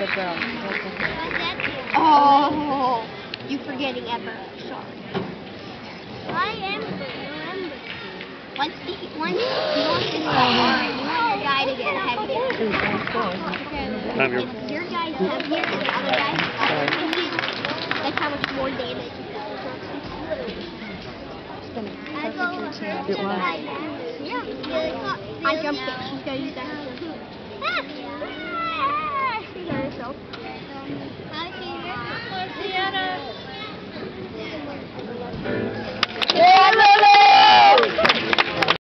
the girl. Oh, you forgetting ever. Sorry. I am Ember. Once the once you want to alright, you want your guy to get heavy. I'm your If your guy's heavier than the other guy's guy, that's how much more damage he does. I go first It. I jumped it. She's gonna use that.